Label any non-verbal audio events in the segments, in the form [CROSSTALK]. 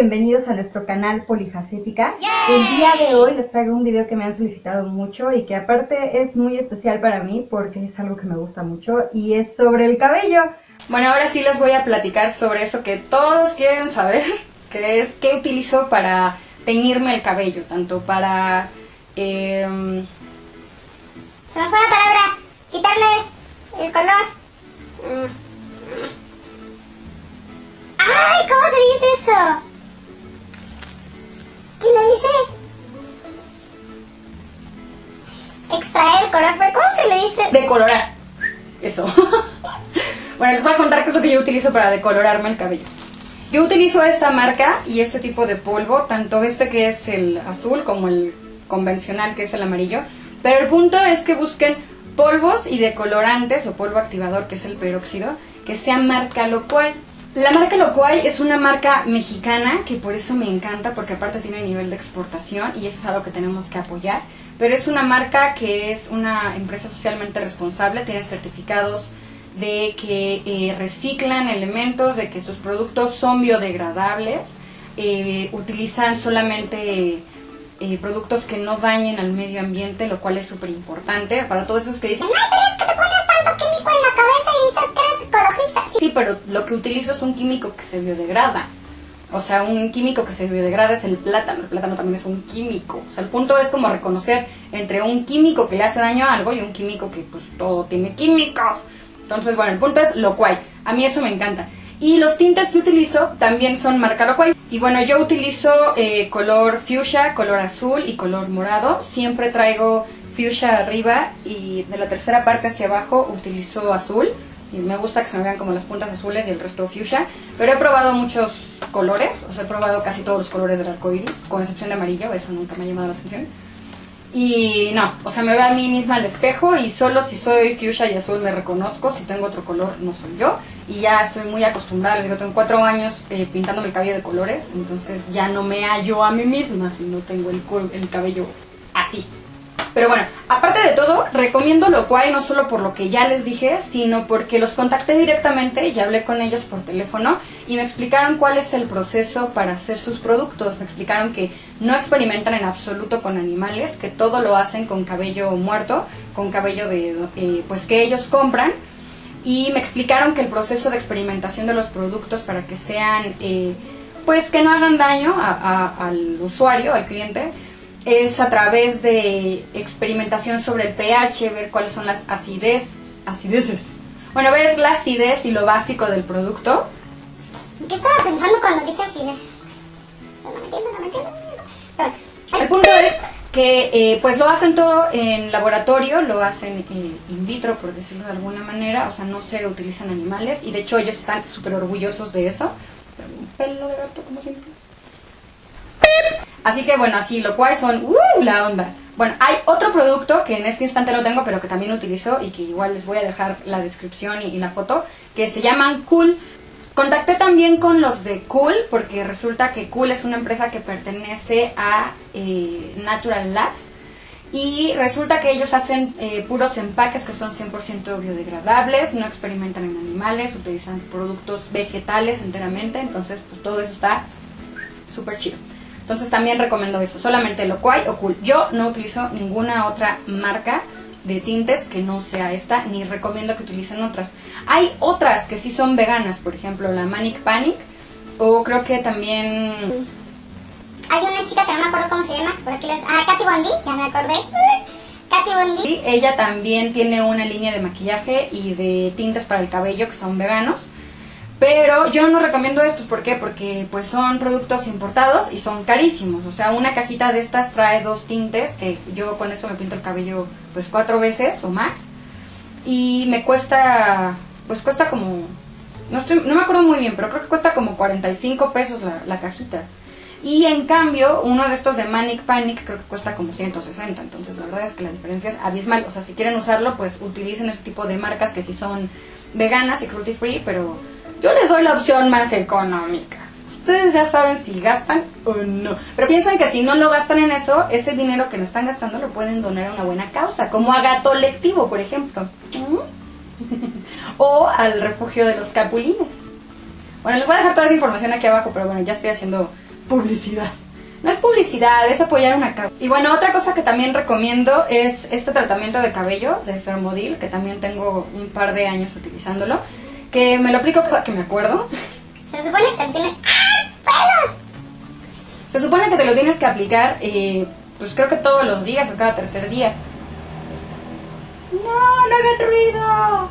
bienvenidos a nuestro canal Polifacética. El día de hoy les traigo un video que me han solicitado mucho y que aparte es muy especial para mí porque es algo que me gusta mucho y es sobre el cabello. Bueno, ahora sí les voy a platicar sobre eso que todos quieren saber, [LAUGHS] que es qué utilizo para teñirme el cabello, tanto para... Eh, Se me fue la palabra. Quitarle el color. ¡Ay! ¿Cómo se dice eso? ¿Quién lo dice? Extraer el color, pero ¿cómo se le dice? decolorar. Eso. [LAUGHS] bueno, les voy a contar qué es lo que yo utilizo para decolorarme el cabello. Yo utilizo esta marca y este tipo de polvo, tanto este que es el azul como el convencional que es el amarillo. Pero el punto es que busquen polvos y decolorantes o polvo activador que es el peróxido que sea marca Locuay. La marca Locuay es una marca mexicana que por eso me encanta porque aparte tiene nivel de exportación y eso es algo que tenemos que apoyar. Pero es una marca que es una empresa socialmente responsable, tiene certificados de que eh, reciclan elementos, de que sus productos son biodegradables, eh, utilizan solamente eh, productos que no dañen al medio ambiente, lo cual es súper importante para todos esos que dicen, Ay, pero que te Sí. pero lo que utilizo es un químico que se biodegrada. O sea, un químico que se biodegrada es el plátano. El plátano también es un químico. O sea, el punto es como reconocer entre un químico que le hace daño a algo y un químico que pues todo tiene químicos. Entonces, bueno, el punto es lo cual. A mí eso me encanta. Y los tintes que utilizo también son marca Locuay. Y bueno, yo utilizo eh, color fuchsia, color azul y color morado. Siempre traigo fuchsia arriba y de la tercera parte hacia abajo utilizo azul. Y me gusta que se me vean como las puntas azules y el resto fuchsia. Pero he probado muchos colores, o sea, he probado casi todos los colores del arco iris, con excepción de amarillo, eso nunca me ha llamado la atención. Y no, o sea, me veo a mí misma al espejo y solo si soy fuchsia y azul me reconozco, si tengo otro color no soy yo. Y ya estoy muy acostumbrada, les digo, tengo cuatro años eh, pintándome el cabello de colores, entonces ya no me hallo a mí misma si no tengo el, el cabello así. Pero bueno, aparte de todo, recomiendo lo cual no solo por lo que ya les dije, sino porque los contacté directamente y hablé con ellos por teléfono y me explicaron cuál es el proceso para hacer sus productos. Me explicaron que no experimentan en absoluto con animales, que todo lo hacen con cabello muerto, con cabello de eh, pues que ellos compran y me explicaron que el proceso de experimentación de los productos para que sean eh, pues que no hagan daño a- al usuario, al cliente, es a través de experimentación sobre el pH, ver cuáles son las acidez, acideces. Bueno, ver la acidez y lo básico del producto. ¿Qué estaba pensando cuando dije así veces? No me entiendo, no me entiendo. Pero bueno. El punto es que eh, pues lo hacen todo en laboratorio, lo hacen eh, in vitro, por decirlo de alguna manera, o sea, no se utilizan animales y de hecho ellos están súper orgullosos de eso. Un pelo de gato, como siempre. Así que bueno, así lo cual son ¡uh! la onda. Bueno, hay otro producto que en este instante no tengo, pero que también utilizo y que igual les voy a dejar la descripción y, la foto, que se llaman Cool. Contacté también con los de Cool, porque resulta que Cool es una empresa que pertenece a eh, Natural Labs. Y resulta que ellos hacen eh, puros empaques que son 100% biodegradables, no experimentan en animales, utilizan productos vegetales enteramente, entonces pues todo eso está súper chido. Entonces también recomiendo eso, solamente Loquai o Cool. Yo no utilizo ninguna otra marca de tintes que no sea esta, ni recomiendo que utilicen otras. Hay otras que sí son veganas, por ejemplo la Manic Panic, o creo que también Hay una chica que no me acuerdo cómo se llama. Por aquí les... Ah, Katy Bondi, ya me acordé. Katy Bondi. Ella también tiene una línea de maquillaje y de tintes para el cabello que son veganos. Pero yo no recomiendo estos, ¿por qué? Porque pues son productos importados y son carísimos. O sea, una cajita de estas trae dos tintes, que yo con eso me pinto el cabello pues cuatro veces o más. Y me cuesta, pues cuesta como, no, estoy, no me acuerdo muy bien, pero creo que cuesta como 45 pesos la, la cajita. Y en cambio, uno de estos de Manic Panic creo que cuesta como 160. Entonces, la verdad es que la diferencia es abismal. O sea, si quieren usarlo, pues utilicen ese tipo de marcas que sí son veganas y cruelty free, pero yo les doy la opción más económica. Ustedes ya saben si gastan o no. Pero piensen que si no lo gastan en eso, ese dinero que no están gastando lo pueden donar a una buena causa, como a Gato Lectivo, por ejemplo. [LAUGHS] O al refugio de los capulines. Bueno, les voy a dejar toda esa información aquí abajo, pero bueno, ya estoy haciendo publicidad. No es publicidad, es apoyar una causa. Y bueno, otra cosa que también recomiendo es este tratamiento de cabello de Fermodil, que también tengo un par de años utilizándolo, que me lo aplico cada que me acuerdo. Se supone que tiene... ¡Ah! ¡Pelos! Se supone que te lo tienes que aplicar, eh, pues creo que todos los días o cada tercer día. No, no hagan ruido.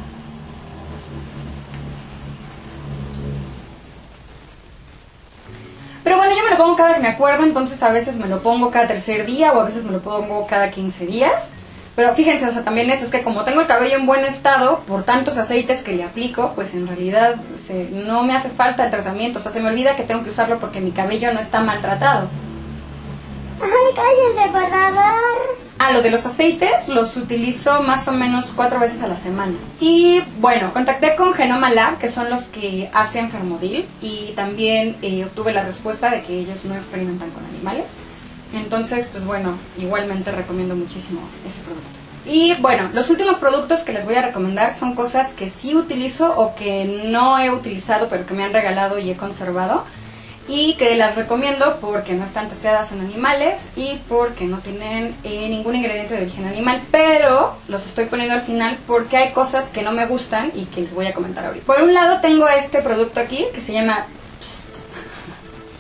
Pero bueno, yo me lo pongo cada que me acuerdo, entonces a veces me lo pongo cada tercer día o a veces me lo pongo cada 15 días. Pero fíjense, o sea, también eso es que como tengo el cabello en buen estado, por tantos aceites que le aplico, pues en realidad se- no me hace falta el tratamiento. O sea, se me olvida que tengo que usarlo porque mi cabello no está maltratado. Ay, cállense, por favor. Ah, lo de los aceites los utilizo más o menos cuatro veces a la semana. Y bueno, contacté con Genoma Lab, que son los que hacen Fermodil, y también eh, obtuve la respuesta de que ellos no experimentan con animales. Entonces, pues bueno, igualmente recomiendo muchísimo ese producto. Y bueno, los últimos productos que les voy a recomendar son cosas que sí utilizo o que no he utilizado, pero que me han regalado y he conservado y que las recomiendo porque no están testeadas en animales y porque no tienen eh, ningún ingrediente de origen animal, pero los estoy poniendo al final porque hay cosas que no me gustan y que les voy a comentar ahorita. Por un lado tengo este producto aquí que se llama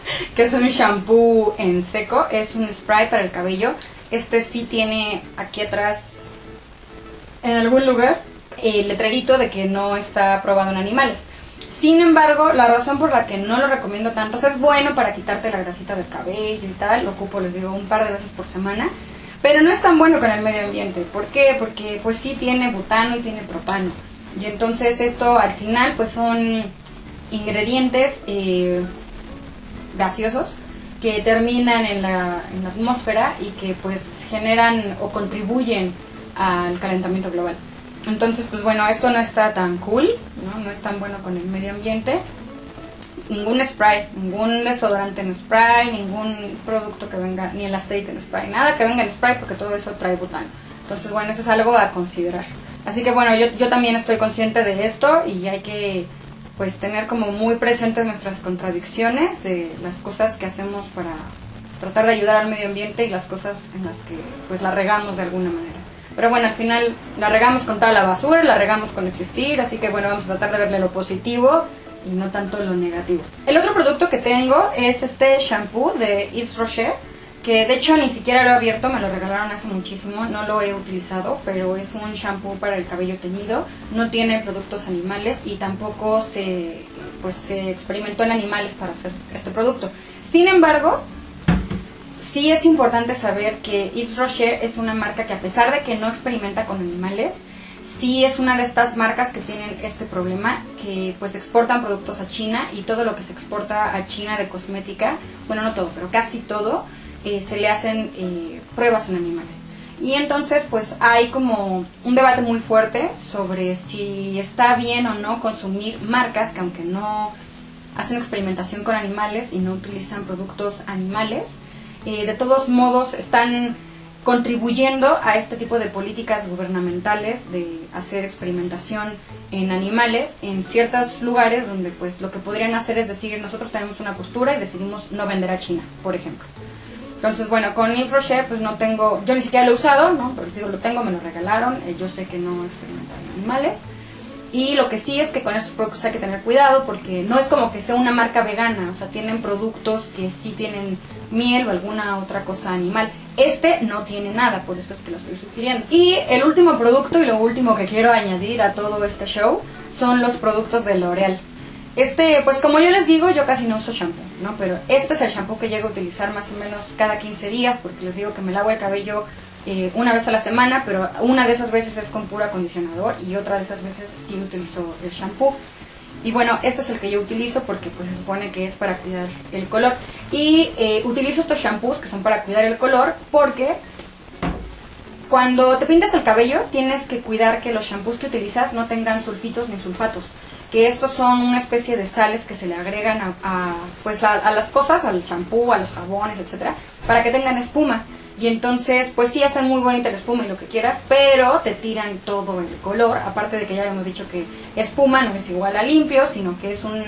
[LAUGHS] que es un shampoo en seco, es un spray para el cabello. Este sí tiene aquí atrás en algún lugar el letrerito de que no está probado en animales. Sin embargo, la razón por la que no lo recomiendo tanto, es bueno para quitarte la grasita del cabello y tal, lo ocupo, les digo, un par de veces por semana, pero no es tan bueno con el medio ambiente. ¿Por qué? Porque pues sí tiene butano y tiene propano. Y entonces esto al final pues son ingredientes eh, gaseosos que terminan en la, en la atmósfera y que pues generan o contribuyen al calentamiento global. Entonces, pues bueno, esto no está tan cool, ¿no? No es tan bueno con el medio ambiente. Ningún spray, ningún desodorante en spray, ningún producto que venga, ni el aceite en spray, nada que venga en spray porque todo eso trae butano. Entonces, bueno, eso es algo a considerar. Así que bueno, yo, yo también estoy consciente de esto y hay que pues tener como muy presentes nuestras contradicciones de las cosas que hacemos para tratar de ayudar al medio ambiente y las cosas en las que pues la regamos de alguna manera. Pero bueno, al final la regamos con toda la basura, la regamos con existir, así que bueno, vamos a tratar de verle lo positivo y no tanto lo negativo. El otro producto que tengo es este shampoo de Yves Rocher, que de hecho ni siquiera lo he abierto, me lo regalaron hace muchísimo, no lo he utilizado, pero es un shampoo para el cabello teñido, no tiene productos animales y tampoco se, pues, se experimentó en animales para hacer este producto. Sin embargo, sí es importante saber que Yves Rocher es una marca que a pesar de que no experimenta con animales, sí es una de estas marcas que tienen este problema, que pues exportan productos a China y todo lo que se exporta a China de cosmética, bueno no todo, pero casi todo, eh, se le hacen eh, pruebas en animales. Y entonces pues hay como un debate muy fuerte sobre si está bien o no consumir marcas que aunque no hacen experimentación con animales y no utilizan productos animales, eh, de todos modos están contribuyendo a este tipo de políticas gubernamentales de hacer experimentación en animales en ciertos lugares donde pues lo que podrían hacer es decir nosotros tenemos una postura y decidimos no vender a China, por ejemplo. Entonces, bueno, con Rocher pues no tengo, yo ni siquiera lo he usado, ¿no? Pero si lo tengo, me lo regalaron, eh, yo sé que no experimentan en animales. Y lo que sí es que con estos productos hay que tener cuidado porque no es como que sea una marca vegana, o sea, tienen productos que sí tienen miel o alguna otra cosa animal. Este no tiene nada, por eso es que lo estoy sugiriendo. Y el último producto y lo último que quiero añadir a todo este show son los productos de L'Oreal. Este, pues como yo les digo, yo casi no uso shampoo, ¿no? Pero este es el shampoo que llego a utilizar más o menos cada 15 días porque les digo que me lavo el cabello eh, una vez a la semana, pero una de esas veces es con puro acondicionador y otra de esas veces sí utilizo el shampoo. Y bueno, este es el que yo utilizo porque pues se supone que es para cuidar el color. Y eh, utilizo estos shampoos que son para cuidar el color porque cuando te pintas el cabello tienes que cuidar que los shampoos que utilizas no tengan sulfitos ni sulfatos. Que estos son una especie de sales que se le agregan a, pues a las cosas, al champú, a los jabones, etcétera, para que tengan espuma. Y entonces, pues sí hacen muy bonita la espuma y lo que quieras, pero te tiran todo el color. Aparte de que ya habíamos dicho que espuma no es igual a limpio, sino que es un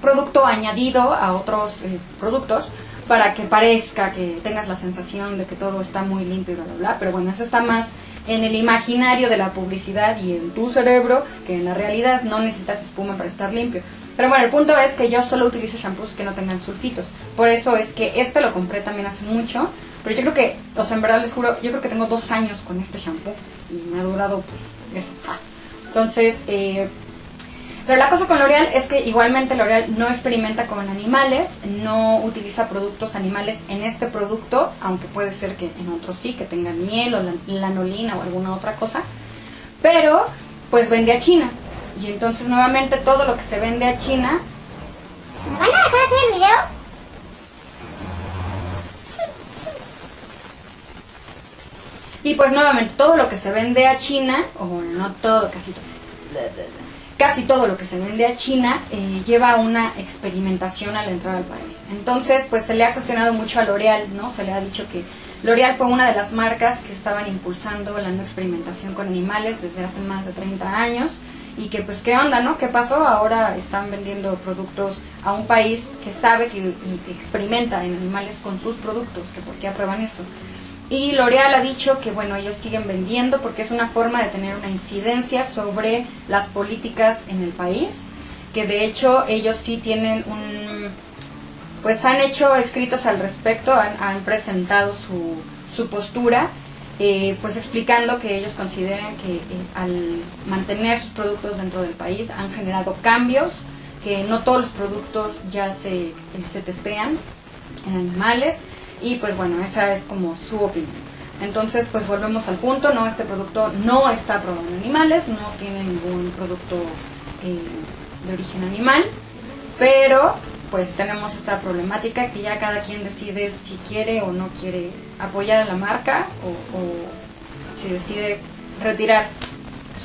producto añadido a otros eh, productos para que parezca que tengas la sensación de que todo está muy limpio y bla, bla, bla. Pero bueno, eso está más en el imaginario de la publicidad y en tu cerebro que en la realidad no necesitas espuma para estar limpio. Pero bueno, el punto es que yo solo utilizo shampoos que no tengan sulfitos. Por eso es que este lo compré también hace mucho. Pero yo creo que, o sea, en verdad les juro, yo creo que tengo dos años con este shampoo y me ha durado pues eso. Ah. Entonces, eh, pero la cosa con L'Oreal es que igualmente L'Oreal no experimenta con animales, no utiliza productos animales en este producto, aunque puede ser que en otros sí, que tengan miel o lanolina o alguna otra cosa. Pero, pues vende a China. Y entonces nuevamente todo lo que se vende a China... ¿Me van a dejar hacer el video? Y pues nuevamente todo lo que se vende a China, o bueno, no todo, casi todo casi todo lo que se vende a China eh, lleva una experimentación al entrar al país. Entonces, pues se le ha cuestionado mucho a L'Oreal, ¿no? Se le ha dicho que L'Oreal fue una de las marcas que estaban impulsando la no experimentación con animales desde hace más de 30 años y que pues qué onda, ¿no? ¿Qué pasó? Ahora están vendiendo productos a un país que sabe que experimenta en animales con sus productos, que por qué aprueban eso. Y L'Oreal ha dicho que bueno, ellos siguen vendiendo porque es una forma de tener una incidencia sobre las políticas en el país, que de hecho ellos sí tienen un pues han hecho escritos al respecto, han, presentado su, su postura, eh, pues explicando que ellos consideran que eh, al mantener sus productos dentro del país han generado cambios, que no todos los productos ya se, eh, se testean en animales y pues bueno, esa es como su opinión. Entonces, pues volvemos al punto, ¿no? Este producto no está probado en animales, no tiene ningún producto eh, de origen animal, pero pues tenemos esta problemática que ya cada quien decide si quiere o no quiere apoyar a la marca o si decide retirar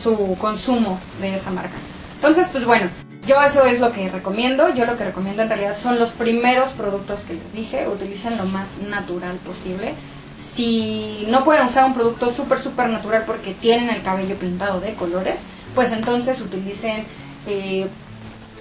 su consumo de esa marca. Entonces, pues bueno, yo eso es lo que recomiendo. Yo lo que recomiendo en realidad son los primeros productos que les dije. Utilicen lo más natural posible. Si no pueden usar un producto súper, súper natural porque tienen el cabello pintado de colores, pues entonces utilicen... Eh,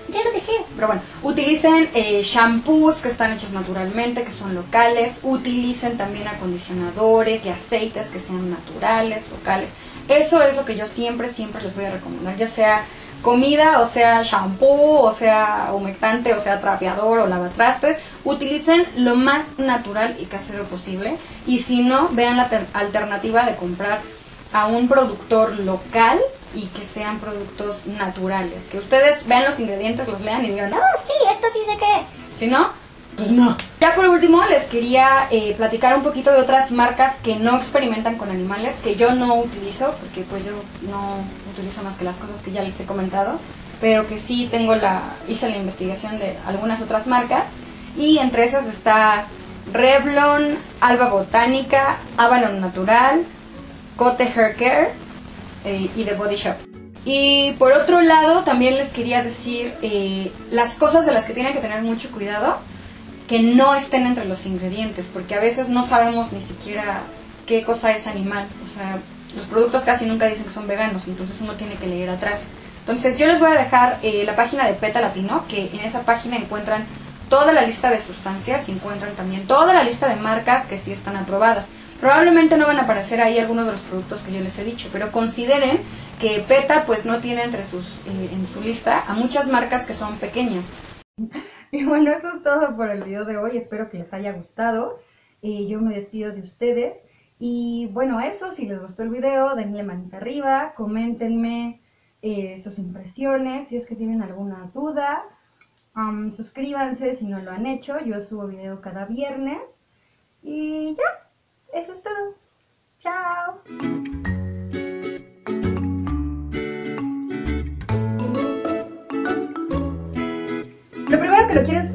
ya lo dejé, pero bueno, utilicen eh, shampoos que están hechos naturalmente, que son locales, utilicen también acondicionadores y aceites que sean naturales, locales. Eso es lo que yo siempre, siempre les voy a recomendar, ya sea comida, o sea shampoo, o sea humectante, o sea trapeador o lavatrastes, utilicen lo más natural y casero posible. Y si no, vean la alternativa de comprar a un productor local y que sean productos naturales. Que ustedes vean los ingredientes, los lean y digan, no, sí, esto sí sé qué es. Si no, pues no. Ya por último les quería eh, platicar un poquito de otras marcas que no experimentan con animales, que yo no utilizo, porque pues yo no utilizo más que las cosas que ya les he comentado, pero que sí tengo la, hice la investigación de algunas otras marcas, y entre esas está Revlon, Alba Botánica, Avalon Natural, Cote Hair Care eh, y The Body Shop. Y por otro lado, también les quería decir eh, las cosas de las que tienen que tener mucho cuidado que no estén entre los ingredientes, porque a veces no sabemos ni siquiera qué cosa es animal. O sea, los productos casi nunca dicen que son veganos, entonces uno tiene que leer atrás. Entonces yo les voy a dejar eh, la página de PETA Latino, que en esa página encuentran toda la lista de sustancias y encuentran también toda la lista de marcas que sí están aprobadas. Probablemente no van a aparecer ahí algunos de los productos que yo les he dicho, pero consideren que PETA pues no tiene entre sus eh, en su lista a muchas marcas que son pequeñas. [LAUGHS] Y bueno, eso es todo por el video de hoy. Espero que les haya gustado. y yo me despido de ustedes. Y bueno, eso, si les gustó el video, denle manita arriba, coméntenme eh, sus impresiones, si es que tienen alguna duda. suscríbanse si no lo han hecho, yo subo video cada viernes. Y ya, eso es todo. Chao. Lo primero que lo quieres